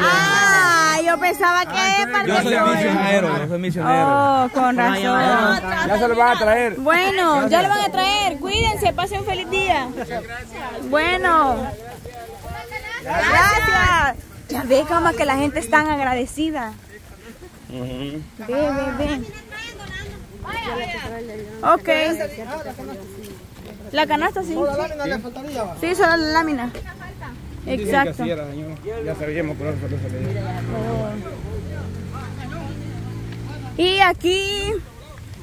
Ah, yo pensaba que para Yo soy misionero, yo soy misionero. Oh, con razón. Ya se lo van a traer. Bueno, ya lo van a traer. Cuídense, pasen un feliz día. Bueno. Gracias. Ya ve cama que la gente es tan agradecida. Ve, ve, ve. Ok. La canasta sí. Sí, solo la lámina. Exacto. Ya sabíamos, por eso por. Y aquí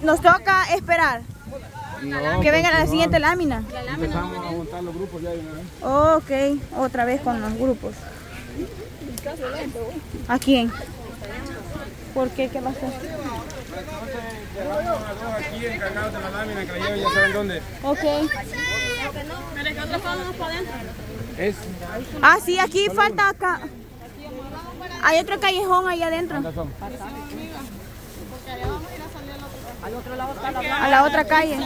nos toca esperar que venga la siguiente lámina. Empezamos a montar los grupos ya de una vez. Ok, otra vez con los grupos. ¿A quién? ¿Por qué? ¿Qué pasó? Llevamos a dos aquí encargados de la lámina que la lleven, ya saben dónde. Ok. Es. Ah, sí, aquí falta acá. Hay otro callejón ahí adentro. ¿Dónde son? A la otra calle.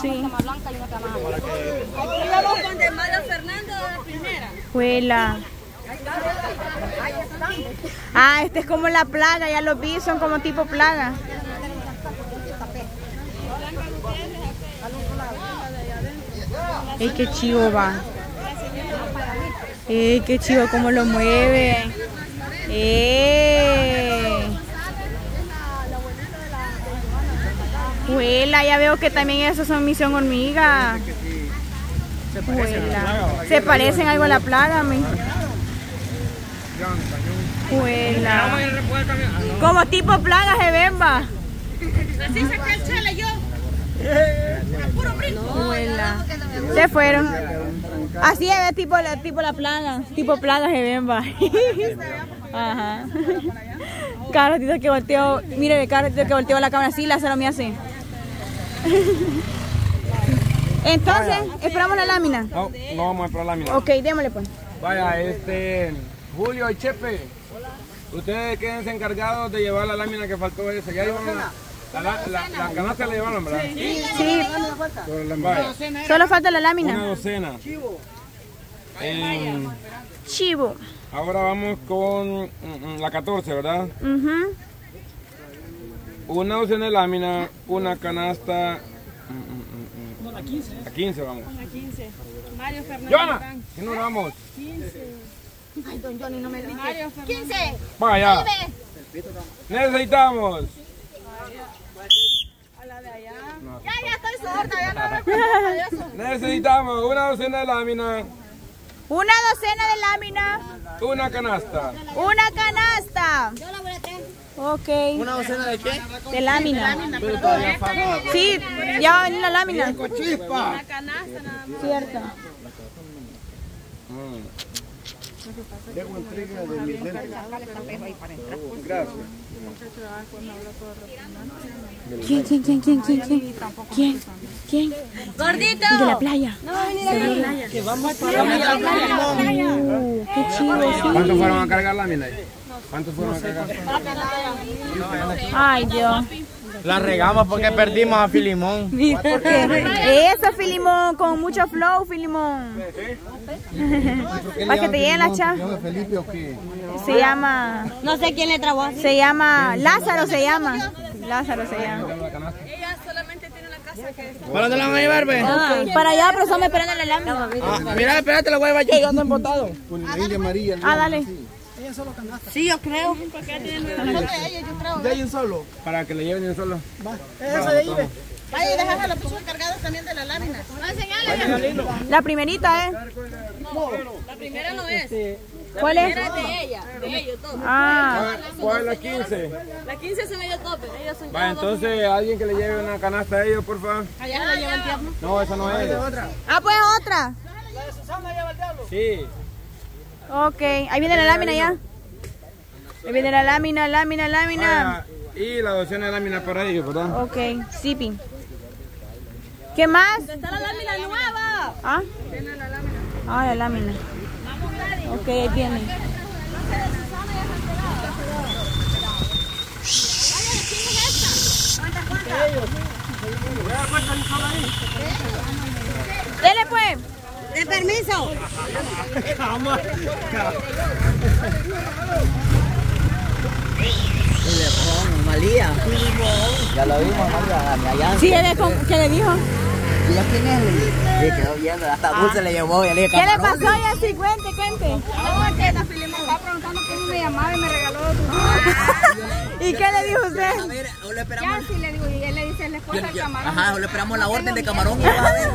Sí. Íbamos con de Mario Fernando de la primera. Juela. Ah, este es como la plaga, ya los vi, son como tipo plaga. Ey, qué chivo va. Ey, qué chivo cómo lo mueve. Ey. Juela, ya veo que también esos son misión hormiga. Juela. Se parecen algo a la plaga, mi. Juela. Como tipo plaga se ven, va. Así saqué el chale yo. Puro brinco. Se fueron. Así es, tipo la, tipo la plaga. Tipo plaga se ven, va. Ajá. Cada ratito que volteo, mire, cada ratito que volteo la cámara así, la se lo me hace. Entonces, esperamos la lámina. No, no vamos a esperar la lámina. Ok, démosle pues. Vaya, este. Julio y Chepe. Ustedes quédense encargados de llevar la lámina que faltó esa. Ya la, la, la, la canasta la llevaron, ¿verdad? Sí, Vaya, solo falta la una lámina. docena. Em, Chivo. ahora vamos con mm, mm, la 14, ¿verdad? Ujú. Una docena de lámina, una canasta. mm, mm. La 15. A 15 vamos. Mario Fernando. ¡Joana! ¿Qué nos vamos? Mario Fernando. 15. Vaya. Necesitamos. Ya, ya estoy sorda, ya no eso. Necesitamos una docena de lámina, Una docena de lámina. una canasta. Una canasta. Yo la voy a. Ok. ¿Una docena de qué? De lámina. Sí, ya va a venir la lámina. ¡Chispa! Cierto. Dejo entrega de mis lentes. Gracias. ¿Quién, quién, quién, quién, quién, quién? ¿Quién? ¿Quién? Gordito. De la playa. No a a la playa. Que vamos para la playa. Qué chido. ¿Cuántos fueron a cargar lámina? ¿Cuántos fueron a cargar? Ay, Dios. La regamos porque perdimos a Filimón. Eso, Filimón, con mucho flow, Filimón. Para que te lleguen las chas. Felipe o qué? Se llama, No sé quién le trabó. se llama, Lázaro se llama. Lázaro se llama. Ella solamente tiene una casa que es. ¿Para dónde la van a llevar, ve? Ok, para allá, pero estamos esperando la lámina. Ah, mira, espérate, la voy a llevar yo y ando embotado. Ah, dale. Sí, yo creo. ¿De ahí un solo? Para que le lleven de un solo. Esa de ahí, ve. Vaya, y déjame los pisos también de la lámina. No. La primerita, ¿eh? La primera no es. ¿Cuál es? Era de ella, de ellos todos. Ah, ¿Cuál es la 15? La 15 se me dio tope. Ellos son Va, entonces alguien que le lleve una canasta a ellos, por favor. Allá se la llevan tiempo. No, esa no es. ah, pues otra. Sí. Ok, ahí viene la lámina ya. Ahí viene la lámina, lámina, lámina. Vaya, y la docena de láminas para ellos, ¿verdad? Ok, zipping. ¿Qué más? Está la lámina nueva. Ah, ah la lámina. Ok, ahí tiene. Dele pues. ¡De permiso! Malía. Ya lo vimos, Amalia, allá. Sí, ¿qué le dijo? ¿Y ya quién es? Le quedó viendo, hasta Bull se ah. le llevó. ¿Qué le pasó? Ya sí, cuente, cuente. Estaba preguntando cómo me llamaba y me regaló tu ¿Y qué le dijo usted? A ver, ahora le esperamos. Ya, sí le digo, y él le dice, la esposa del camarón. Ajá, ahora le esperamos la orden de camarón. y vas a ver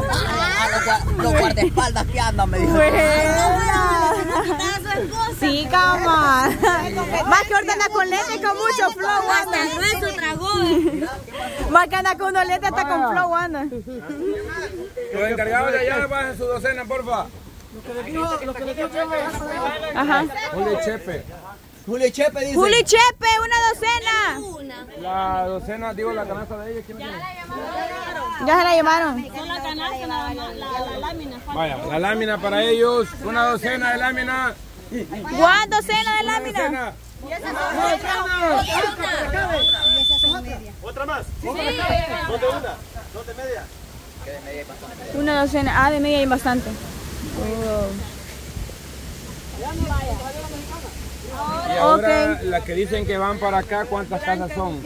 los, gua- los guardaespaldas que andan, me dijo. Sí, cama. Más que ordena con lentes con mucho flow, anda. Eso tragó. Más que anda con unos lentes hasta con flow, anda. Los encargados de allá bajen su docena, porfa. Ajá. Julio y Chepe. Julio Chepe dice. Juli Chepe, una docena. La docena, digo, la canasta de ellos. ¿quién la tiene? Ya se la llevaron. Vaya, la lámina para ellos. Una docena de lámina. ¿Cuántas docenas de lámina? Docena. Una docena. Ah, de media hay bastante. Y ahora las que dicen que van para acá, ¿cuántas casas son?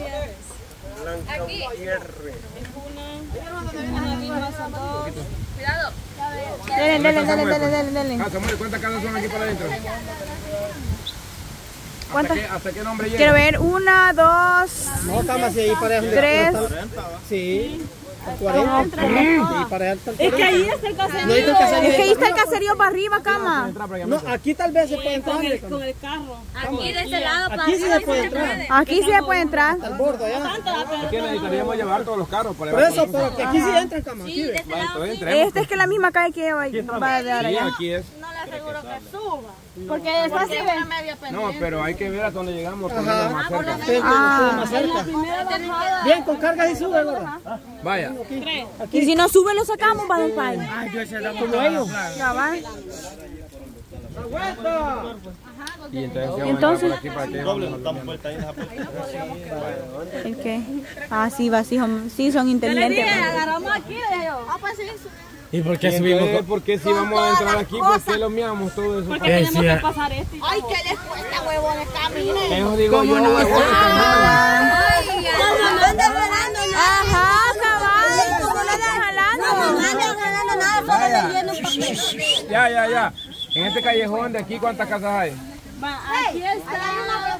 Dele, dele, dele, dele, dele, dele. Ah, Samuel, ¿cuántas casas son aquí para adentro? ¿Hasta ¿Cuántas? qué, hasta qué nombre llega? Quiero ver. Una, dos, No, ahí tres. Sí. 40. Sí, para allá está el Es que ahí está el No, ahí está el Es que caserío. ahí está el caserío para arriba, cama. No, aquí tal vez se puede entrar. hombre, cama. Aquí de ese lado, Aquí sí se puede entrar. Aquí sí se puede entrar. Al bordo allá. Es que necesitaríamos llevar todos los carros para Por eso, pero aquí sí entran, cama. Aquí. Este es que la misma calle que va, va de Sí, allá. aquí es. Porque es fácil ver. No, pero hay que ver a dónde llegamos. lleguemos más cerca. Ah. más cerca. Bien, con cargas y sube, ¿verdad? Vaya. Y si no sube, lo sacamos para el país. Como ellos. Ya va. Y entonces, sí Entonces- por aquí para que ¿El qué? Ah, sí, va, sí, son, sí, son inteligentes. pues. agarramos aquí, le dije yo. Ah, pues sí. ¿Y por qué subimos? ¿Por qué si vamos a entrar aquí? ¿Por qué lo miramos todo eso? Ay, ¿qué les cuesta, huevones? Caminen. Eso digo yo. huevón, Ay, ya. Ajá, cabal, ¿cómo lo andan jalando? Ya, ya, ya. En este callejón de aquí, ¿cuántas casas hay? Aquí está.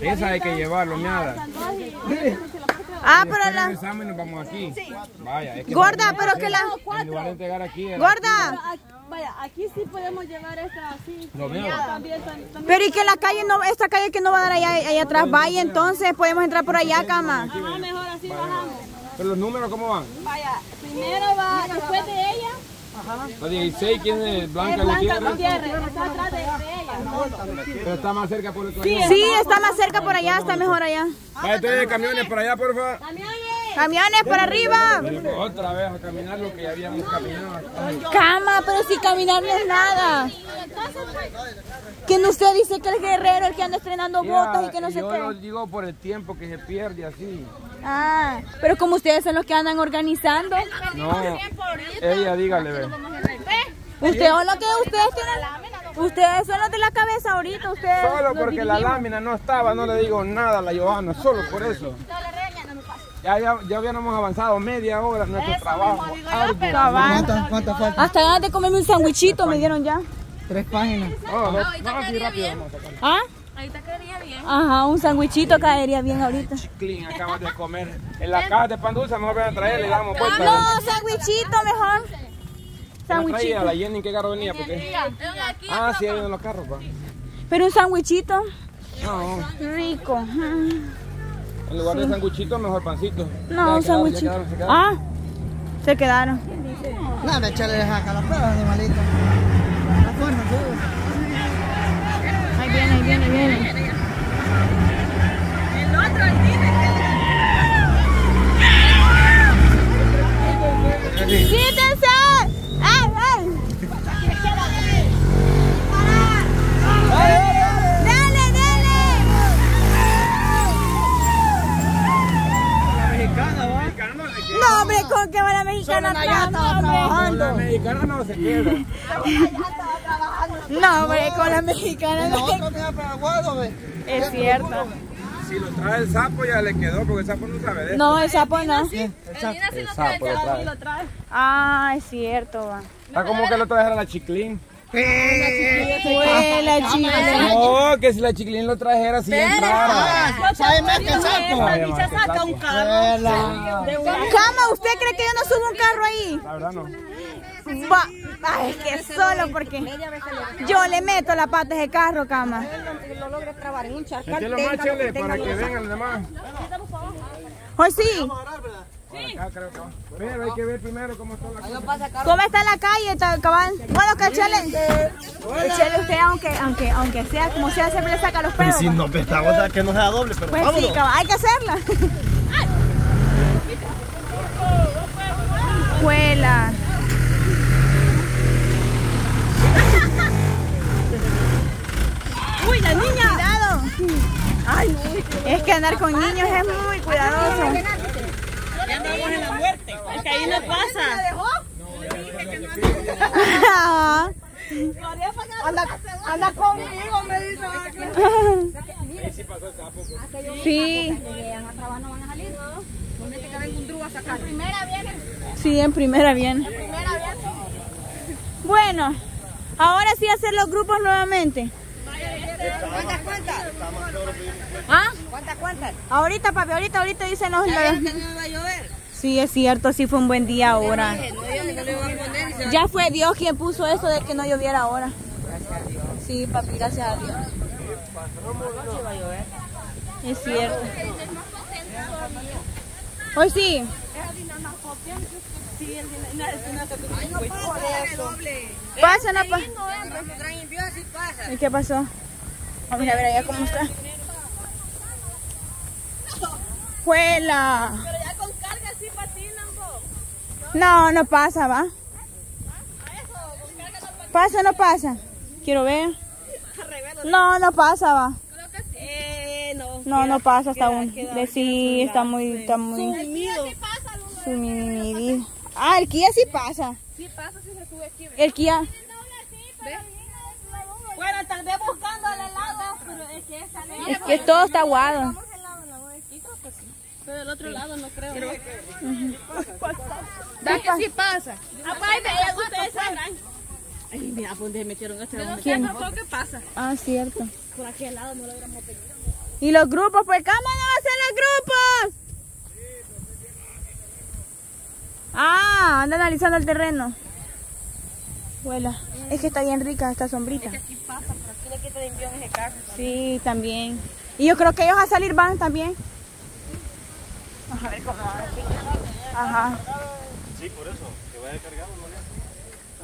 Esa hay que llevarlo, miada. Ah, pero la... Nos vamos aquí. Vaya, es que Gorda, pero que la... en lugar de entregar aquí, Gorda, Vaya, aquí sí podemos llevar esta así. lo veo. También, también. pero y que la calle no, esta calle que no va a dar allá, allá atrás, vaya entonces, podemos entrar por allá, cama. Ah, mejor así bajamos. Pero los números, ¿cómo van? Vaya, primero va después de ella. La 16, ¿quién es? Blanca Blanca Gutiérrez. Gutiérrez, está atrás de, de ella. Pero está más cerca por el. Sí, está más cerca por allá, está mejor allá. Vaya, entonces camiones por allá, porfa. Camiones por arriba. Otra vez a caminar lo que ya habíamos caminado. Cama, pero si caminar no es nada. Que no usted dice que el guerrero, el que anda estrenando botas y que no sé yo lo qué. digo por el tiempo que se pierde así. Ah, pero como ustedes son los que andan organizando. No, ella dígale, ve. Ustedes son los que ustedes tienen. Ustedes son los de la cabeza ahorita, ustedes. Solo porque la lámina no estaba, no le digo nada a la Johanna, solo por eso. Ya, ya, ya habíamos avanzado media hora en nuestro trabajo. ¿Cuántas falta? Hasta ganas de comerme un sandwichito me dieron ya. Tres páginas. No, no, no, así rápido vamos a sacar. ¿Ah? Ahorita quedaría bien. Ajá, un sandwichito caería bien ahorita. Clean, acabas de comer. En la caja de pan dulce mejor van a traer, le damos vuelta. No, sandwichito mejor. ¿Quién la? Sandwichito. La Jenny, ¿en qué carro venía? Porque... Ah, sí, ahí vienen los carros, pa. Pero un sandwichito No, rico. En lugar de sanguchito, mejor pancito. No, quedaron. Ah, se quedaron. Nada, echarle acá las pruebas, animalito. La forma, sí. Ahí viene, ahí viene, ahí viene. ¡Siéntense! Mexicana no se queda. No, hombre, con la mexicana no. Otro día para Guado, ve. Es cierto. Si lo trae el sapo ya le quedó, porque el sapo no sabe de eso. No, el sapo no. El sapo lo trae. Ah, es cierto, va. Está como que lo trajera la chiclín. Fue la. No, que si la chiclín lo trajera, si entrara. ¿Sabe más que el sapo? Más que el sapo. Cama, ¿usted cree que yo no subo un carro ahí? La verdad no. Va. Ay, es que solo porque yo le meto la pata a ese carro, cama. Mételo más, chele, para que vengan los demás. Hoy sí. Acá creo que va. Pero hay que ver primero cómo está la cosa. ¿Cómo está la calle, cabal? Bueno, que el chele, el chele usted, aunque, aunque, aunque sea como sea, siempre le saca los pedos. Si no pestamos, que no sea doble, pero Pues sí, vámonos. cabal, hay que hacerla. Juela. Uy, la niña. Cuidado. Ay, es que andar con niños es muy cuidadoso. Ya andamos en la muerte. Es que ahí no pasa. anda, anda conmigo, me dice. Sí. Sí, en primera bien. Bueno, ahora sí hacer los grupos nuevamente. ¿Cuántas, cuántas? ¿Ah? ¿Cuántas, cuántas? Ahorita, papi, ahorita, ahorita dicen los... Ya los- que no iba a llover. Sí, es cierto, sí fue un buen día ahora. Va- Ya fue Dios quien puso eso de que no lloviera ahora. Sí, papi, gracias a Dios. Es cierto. Hoy sí. Así pasa. ¿Y qué pasó? Vamos a ver allá cómo está. ¡Juela! Pero ya con carga sí patinan. No, no pasa, va. ¿Pasa o no pasa? Quiero ver. No, no pasa, va. Eh, no. No, no pasa hasta aún. De sí, está muy, está muy. Sí sumido. Ah, el Kia sí pasa. Sí pasa si se sube aquí. El Kia. Tal vez buscando al lado, pero es que esa. Es que todo está aguado. Pero del otro lado no creo. ¿Qué ¿Verdad pasa? que sí pasa? Aparte, ya ustedes sabrán. Ay, mira, ¿por dónde metieron este hombre? ¿Quién? Que pasa. Ah, cierto. Por aquel lado no lo hubiéramos tenido. ¿Y los grupos? Pues, ¿cómo no va a ser los grupos? Ah, anda analizando el terreno. Huela. Es que está bien rica esta sombrita. Aquí pasa, pero aquí le quita de envión ese carro. Sí, también. Y yo creo que ellos a salir van también. Vamos a ver cómo va aquí. Ajá. Sí, por eso, que vaya cargado, no le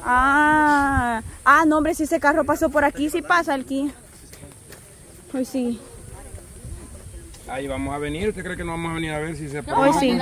Ah, ah, no, hombre, si ese carro pasó por aquí, sí pasa aquí. Pues sí. Ahí vamos a venir. ¿Usted cree que no vamos a venir a ver si se Hoy sí.